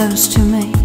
close to me.